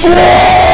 Whoa!